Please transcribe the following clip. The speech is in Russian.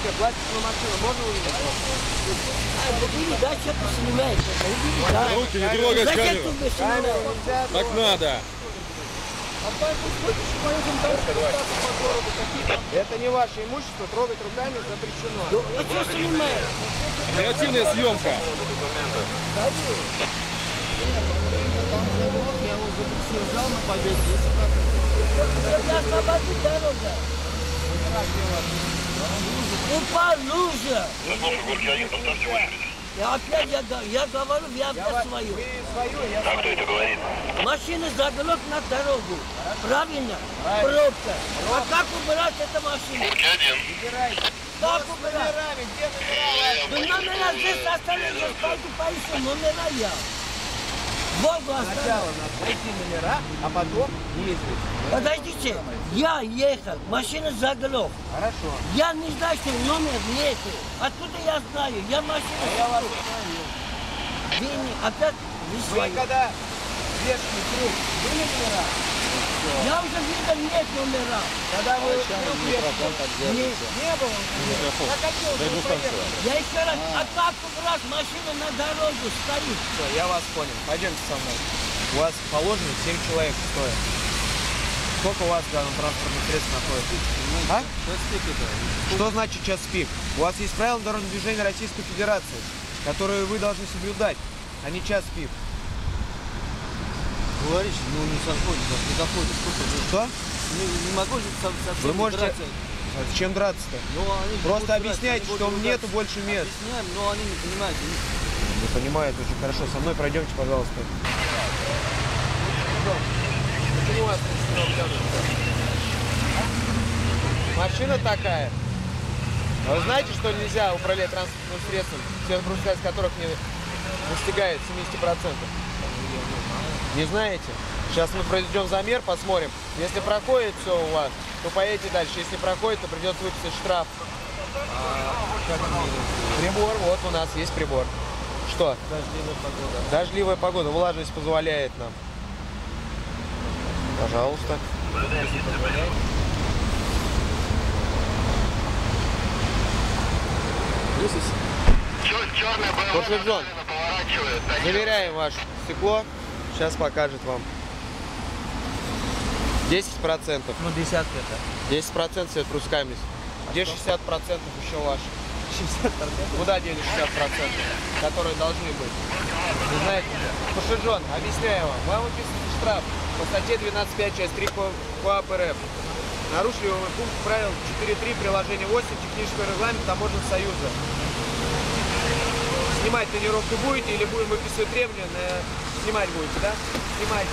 Пластиковую машину можно увидеть? А, да, что ты снимаешь? да. Руки не трогай камеру. Так надо. Это не ваше имущество, трогать руками запрещено. Ну, а что снимаешь? Оперативная съемка. Я освободи дорога. Упал лужа. Я опять, я, я говорю, я опять свою. Вы свою, я Машина заглох на дорогу. Правильно? Пробка. А как убрать эту машину? убирайте. Как убрать? Номерами, где номера Ну номера здесь остались, я пойду поищу номера я. Волгу. Сначала надо найти номера, а потом ездить. Подождите, я ехал, машина заглох. Хорошо. Я не знаю, что номер нету. Откуда я знаю? Я машину А я вас знаю. Вы не- опять Вы когда вешали круг, были номера? Я уже видел, нет номера. Когда вы Нет. не было? Я еще раз, а как убрать машину на дорогу стоит? Все, я вас понял. Пойдемте со мной. У вас положено 7 человек стоит. Сколько у вас в данном транспортном средстве находится? А? Что значит час пик? У вас есть правила дорожного движения Российской Федерации, которые вы должны соблюдать, а не час пик. Говоришь, ну не заходит, не заходит. Сколько же? Что? Не, не могу же со, со Вы можете- драться. А Зачем драться-то? Ну, они Просто драться, объясняйте, что будут нету драться. больше мест. Объясняем, но они не понимают. они- Не понимает очень хорошо. Со мной пройдемте, пожалуйста. Машина такая. А Вы знаете, что нельзя управлять транспортным средством, скорость которых не достигает 70%? Не знаете? Сейчас мы проведем замер, посмотрим. Если проходит все у вас, то поедете дальше. Если проходит, то придется выписать штраф. Прибор, вот у нас есть прибор. Что? Дождливая погода. Дождливая погода, влажность позволяет нам. Пожалуйста. Кофе-джон. Заверяем ваше стекло. Сейчас покажет вам. 10%. Ну, десятка это. 10% цвет рускамись. Где 60% еще ваши? 60%. Куда дели 60%, которые должны быть? Не знаете? Пашиджон, объясняю вам. Вам выписан штраф по статье 12.5, часть 3 Ко- КоАП РФ. Нарушили вы пункт правил 4.3 приложение 8 технического регламента Таможенного союза. Снимать тренировку будете или будем выписывать требования? На... Снимать будете, да? Снимайте.